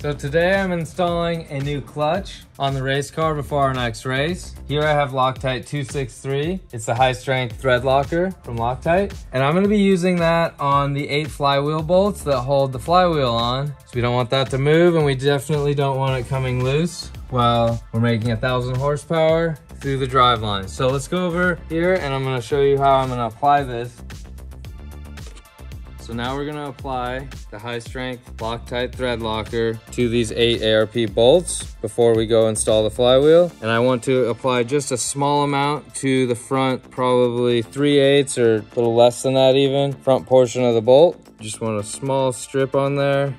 So today I'm installing a new clutch on the race car before our next race. Here I have Loctite 263. It's a high strength thread locker from Loctite. And I'm gonna be using that on the eight flywheel bolts that hold the flywheel on. So we don't want that to move and we definitely don't want it coming loose while we're making a thousand horsepower through the drive line. So let's go over here and I'm gonna show you how I'm gonna apply this so now we're gonna apply the high strength Loctite thread locker to these eight ARP bolts before we go install the flywheel. And I want to apply just a small amount to the front, probably 3 eighths or a little less than that even, front portion of the bolt. Just want a small strip on there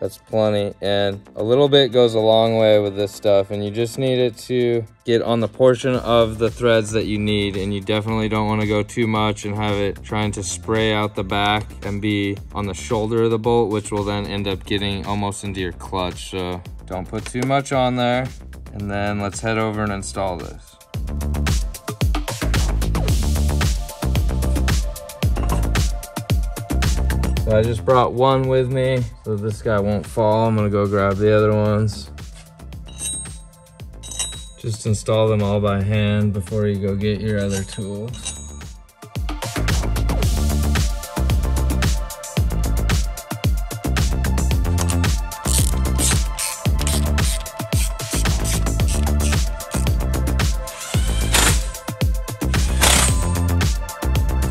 that's plenty. And a little bit goes a long way with this stuff. And you just need it to get on the portion of the threads that you need. And you definitely don't want to go too much and have it trying to spray out the back and be on the shoulder of the bolt, which will then end up getting almost into your clutch. So don't put too much on there. And then let's head over and install this. So I just brought one with me so this guy won't fall. I'm gonna go grab the other ones. Just install them all by hand before you go get your other tools.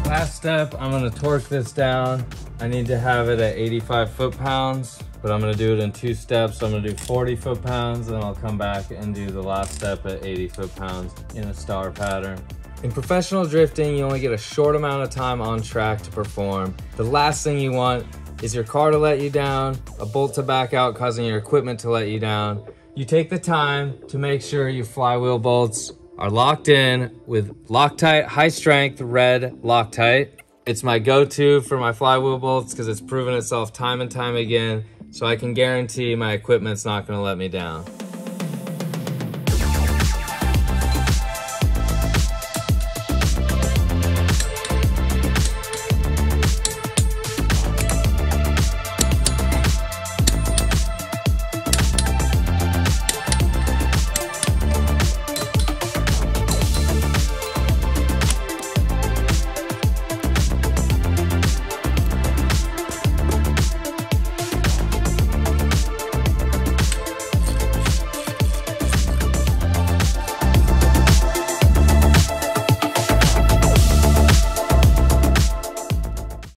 Last step, I'm gonna torque this down I need to have it at 85 foot-pounds, but I'm gonna do it in two steps. So I'm gonna do 40 foot-pounds, and I'll come back and do the last step at 80 foot-pounds in a star pattern. In professional drifting, you only get a short amount of time on track to perform. The last thing you want is your car to let you down, a bolt to back out causing your equipment to let you down. You take the time to make sure your flywheel bolts are locked in with Loctite high strength red Loctite. It's my go-to for my flywheel bolts because it's proven itself time and time again, so I can guarantee my equipment's not gonna let me down.